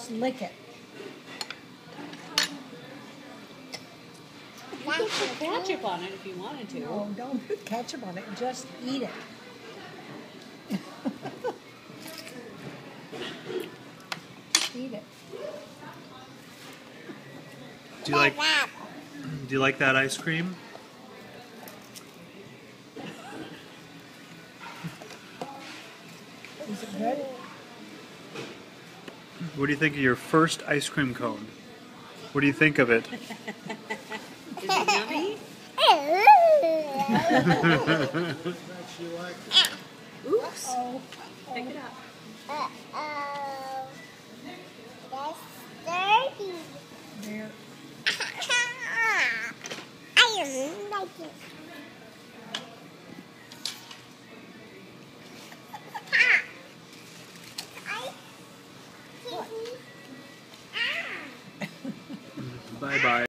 just lick it. You could put ketchup on it if you wanted to. No, don't put ketchup on it. Just eat it. eat it. Do you like Do you like that ice cream? Is it good? What do you think of your first ice cream cone? What do you think of it? Is it yummy? Oops. Oh, Pick it up. Bye bye.